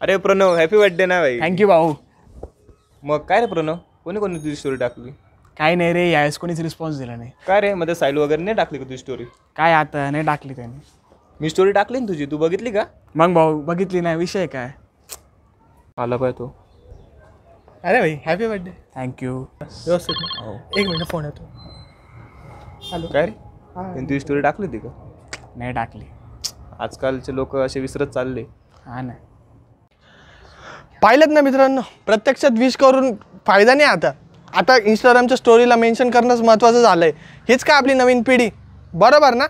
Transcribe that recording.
अरे Pranab happy birthday ना भाई. थँक्यू भाऊ. मग काय रे प्रणव? कोणी कोणी तुझी स्टोरी टाकली? काय नाही रे यावेळेस कोणीच रिस्पॉन्स दिला नाही. काय रे? मध्ये साईल वगैरे नाही टाकली का तुझी स्टोरी काय आता? नाही टाकली त्याने. मी स्टोरी टाकली ना तुझी. तू बघितली का? मग भाऊ बघितली नाही. विषय काय? आला पाय तो. अरे भाई हॅपी बर्थडे थँक्यू व्यवस्थित. ना? एक मिनिट फोन येतो. हॅलो. काय रे? त्यांनी तुझी स्टोरी टाकली होती का? नाही टाकली. आजकालचे लोक असे विसरत चालले. हा ना. पाहिलं ना मित्रांनो प्रत्यक्षात विश करून फायदा नाही आता. आता इंस्टाग्रामच्या स्टोरीला मेन्शन करणंच महत्त्वाचं झालं आहे हीच का आपली नवीन पिढी? बरोबर ना?